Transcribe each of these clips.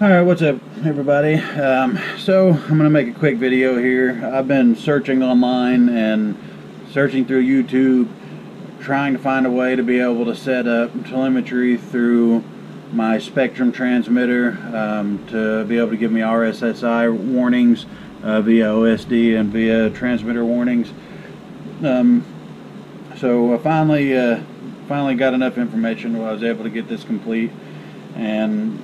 Alright, what's up everybody? Um, so, I'm going to make a quick video here. I've been searching online and searching through YouTube trying to find a way to be able to set up telemetry through my Spektrum transmitter um, to be able to give me RSSI warnings uh, via OSD and via transmitter warnings. Um, so I finally uh, finally got enough information where I was able to get this complete and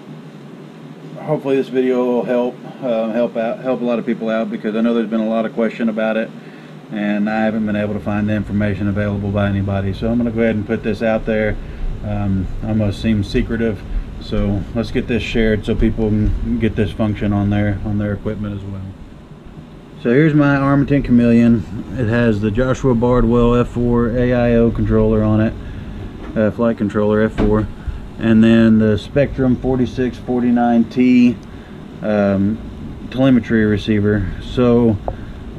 hopefully this video will help uh, help out help a lot of people out because I know there's been a lot of question about it and I haven't been able to find the information available by anybody. So I'm gonna go ahead and put this out there. Um, almost seems secretive. So let's get this shared so people can get this function on their on their equipment as well. So here's my Armattan Chameleon. It has the Joshua Bardwell F4 AIO controller on it uh, flight controller F4 and then the Spektrum 4649T um, telemetry receiver. So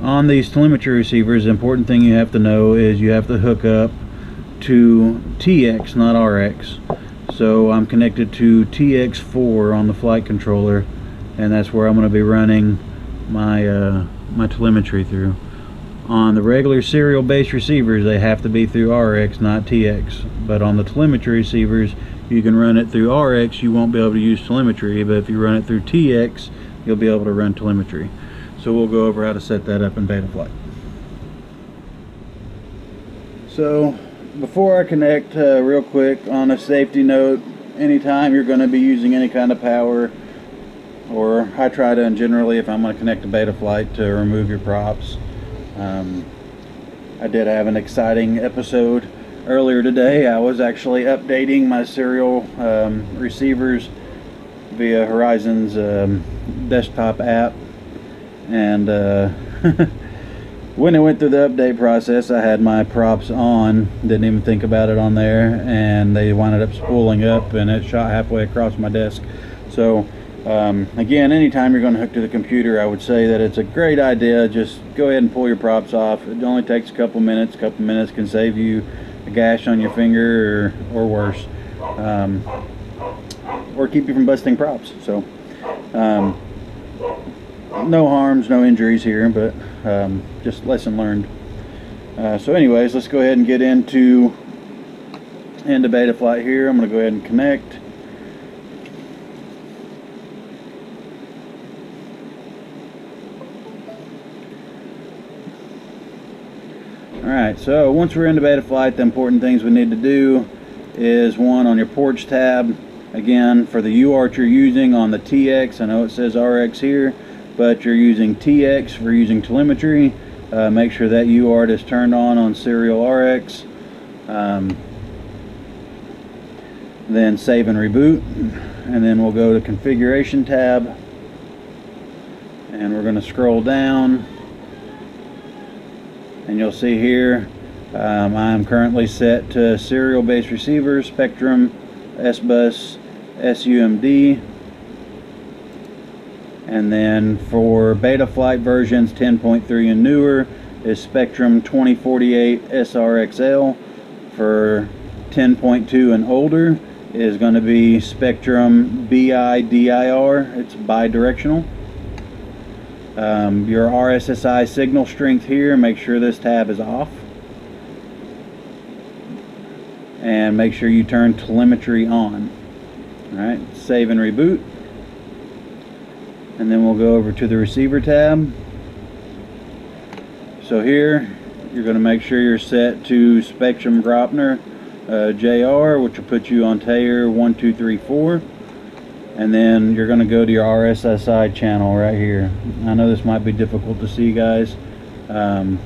on these telemetry receivers the important thing you have to know is you have to hook up to TX not RX so I'm connected to TX4 on the flight controller and that's where I'm going to be running my uh, my telemetry through. On the regular serial based receivers they have to be through RX not TX but on the telemetry receivers you can run it through RX you won't be able to use telemetry but if you run it through TX you'll be able to run telemetry. So we'll go over how to set that up in Betaflight so before I connect uh, real quick on a safety note anytime you're going to be using any kind of power or I try to and generally if I'm going to connect to Betaflight to remove your props um, I did have an exciting episode earlier today I was actually updating my serial um, receivers via Horizon's um, desktop app. And uh, when I went through the update process I had my props on didn't even think about it on there and they wound up spooling up and it shot halfway across my desk. So um, again anytime you're going to hook to the computer I would say that it's a great idea. Just go ahead and pull your props off. It only takes a couple minutes. A couple minutes can save you a gash on your finger or, or worse um, or keep you from busting props. So um, no harms no injuries here but um, just lesson learned. Uh, so anyways let's go ahead and get into into Betaflight here. I'm gonna go ahead and connect Alright, so once we're into Betaflight, the important things we need to do is one on your ports tab. Again, for the UART you're using on the TX, I know it says RX here, but you're using TX for using telemetry. Uh, make sure that UART is turned on on serial RX. Um, then save and reboot. And then we'll go to configuration tab. And we're going to scroll down and you'll see here um, I'm currently set to serial based receivers Spektrum, S-Bus SUMD and then for Betaflight versions 10.3 and newer is Spektrum 2048 SRXL for 10.2 and older is going to be Spektrum BIDIR it's bi-directional um, your RSSI signal strength here make sure this tab is off. And make sure you turn telemetry on. Alright save and reboot. And then we'll go over to the receiver tab. So here you're going to make sure you're set to Spektrum Graupner uh, JR which will put you on TAER 1234 and then you're going to go to your RSSI channel right here. I know this might be difficult to see guys um,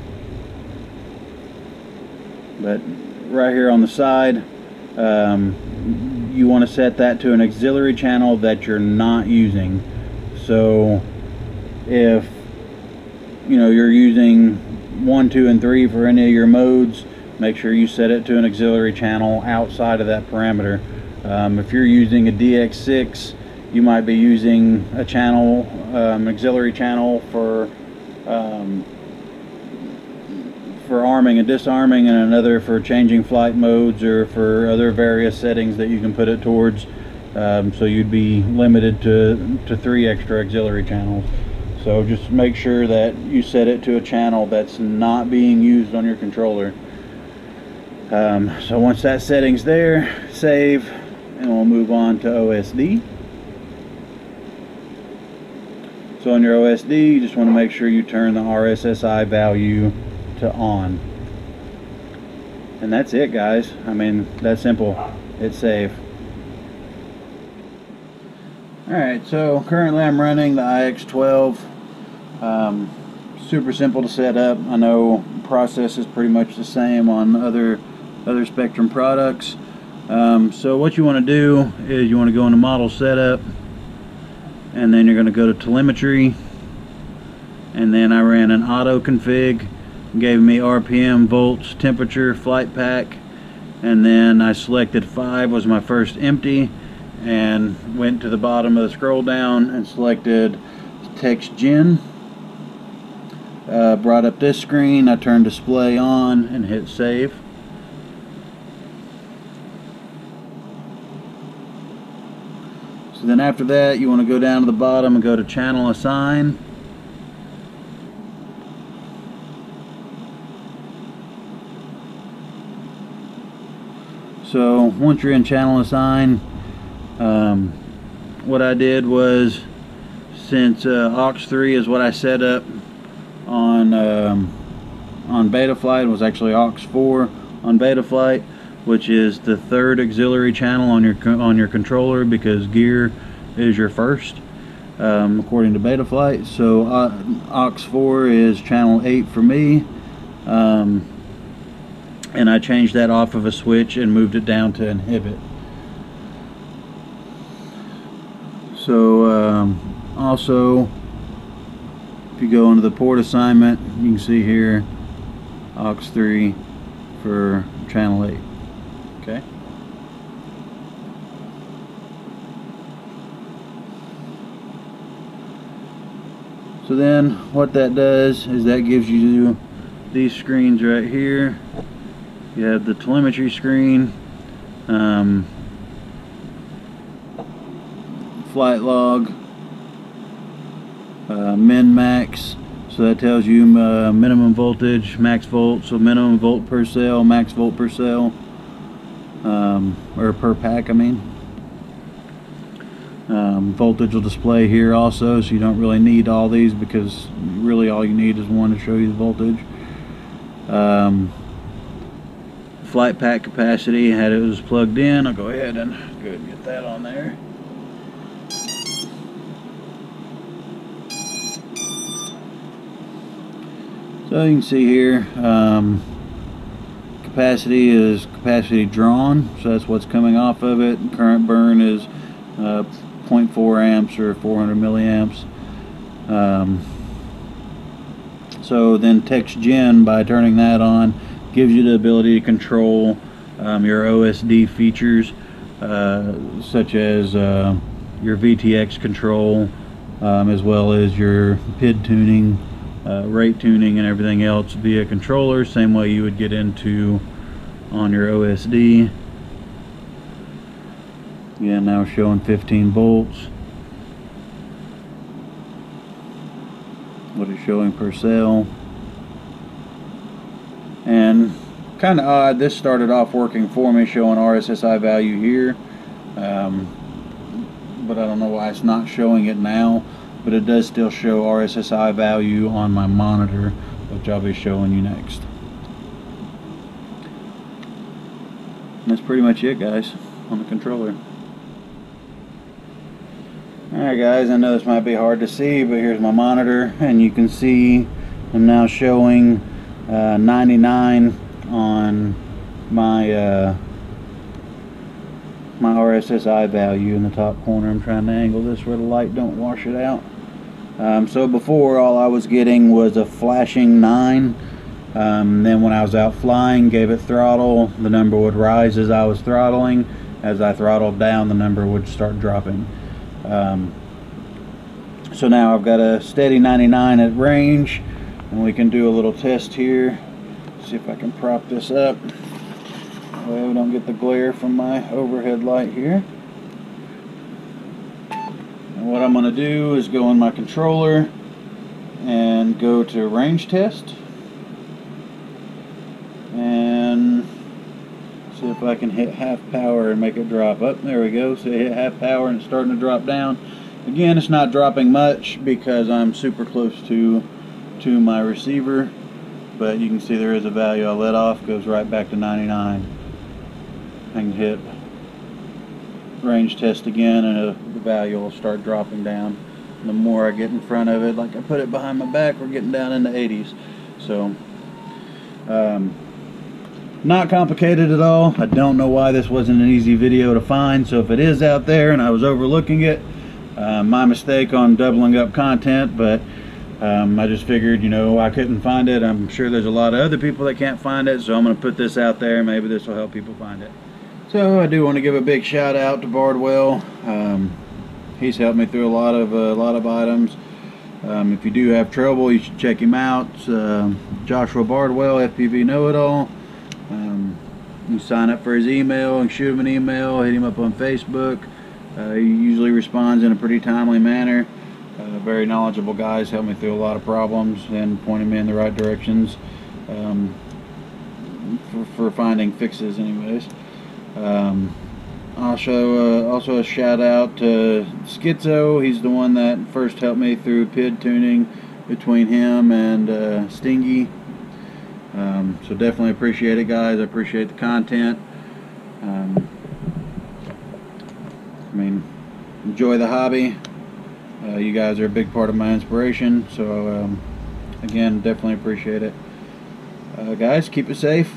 but right here on the side um, you want to set that to an auxiliary channel that you're not using. So if you know you're using one two and three for any of your modes make sure you set it to an auxiliary channel outside of that parameter. Um, if you're using a DX6 you might be using a channel, um, auxiliary channel for um, for arming and disarming and another for changing flight modes or for other various settings that you can put it towards. Um, so you'd be limited to, to three extra auxiliary channels. So just make sure that you set it to a channel that's not being used on your controller. Um, so once that setting's there, save, and we'll move on to OSD. So on your OSD, you just want to make sure you turn the RSSI value to on. And that's it, guys. I mean, that's simple. It's safe. Alright, so currently I'm running the IX12. Um, super simple to set up. I know process is pretty much the same on other other Spektrum products. Um, so what you want to do is you want to go into model setup and then you're going to go to telemetry. And then I ran an auto config gave me RPM volts temperature flight pack. And then I selected 5 was my first empty and went to the bottom of the scroll down and selected text gen. Uh, brought up this screen. I turned display on and hit save then after that you want to go down to the bottom and go to channel assign. So once you're in channel assign, um, what I did was since uh, aux3 is what I set up on um, on Betaflight was actually aux4 on Betaflight which is the third auxiliary channel on your on your controller because gear is your first um, according to Betaflight so uh, aux4 is channel 8 for me um, and I changed that off of a switch and moved it down to inhibit. So um, also if you go into the port assignment you can see here aux3 for channel 8 okay. So then what that does is that gives you these screens right here. You have the telemetry screen um, flight log uh, min max. So that tells you uh, minimum voltage max volt. So minimum volt per cell max volt per cell um, or per pack I mean. Um, voltage will display here also so you don't really need all these because really all you need is one to show you the voltage. Um, flight pack capacity had it was plugged in I'll go ahead and go ahead and get that on there. So you can see here um, capacity is capacity drawn so that's what's coming off of it. Current burn is uh, 0.4 amps or 400 milliamps. Um, so then text gen by turning that on gives you the ability to control um, your OSD features uh, such as uh, your VTX control um, as well as your PID tuning, uh, rate tuning and everything else via controller same way you would get into on your OSD. Yeah, now showing 15 volts. What is showing per cell and kind of odd this started off working for me showing RSSI value here um, but I don't know why it's not showing it now but it does still show RSSI value on my monitor which I'll be showing you next that's pretty much it guys on the controller alright guys I know this might be hard to see but here's my monitor and you can see I'm now showing uh, 99 on my uh, my RSSI value in the top corner. I'm trying to angle this where the light don't wash it out. Um, so before all I was getting was a flashing 9. Um, then when I was out flying, gave it throttle, the number would rise as I was throttling. As I throttled down, the number would start dropping. Um, so now I've got a steady 99 at range and we can do a little test here see if I can prop this up that way we don't get the glare from my overhead light here And what I'm going to do is go on my controller and go to range test and see if I can hit half power and make it drop up. There we go. So hit half power and it's starting to drop down. Again, it's not dropping much because I'm super close to to my receiver, but you can see there is a value I let off, goes right back to 99. I can hit range test again and uh, the value will start dropping down. the more I get in front of it, like I put it behind my back, we're getting down in the 80s. So, um, not complicated at all. I don't know why this wasn't an easy video to find, so if it is out there and I was overlooking it, uh, my mistake on doubling up content, but um, I just figured, you know, I couldn't find it. I'm sure there's a lot of other people that can't find it, so I'm going to put this out there. Maybe this will help people find it. So I do want to give a big shout out to Bardwell. Um, he's helped me through a lot of uh, a lot of items. Um, if you do have trouble, you should check him out. Uh, Joshua Bardwell, FPV Know-It-All. Um, you sign up for his email and shoot him an email. Hit him up on Facebook. Uh, he usually responds in a pretty timely manner. Uh, very knowledgeable guys, help me through a lot of problems and pointing me in the right directions um, for, for, finding fixes anyways. Um, also, uh, also a shout out to Schizo. He's the one that first helped me through PID tuning between him and uh, Stingy. Um, so definitely appreciate it, guys. I appreciate the content. Um, I mean, enjoy the hobby. Uh, you guys are a big part of my inspiration. So, um, again, definitely appreciate it. Uh, guys, keep it safe.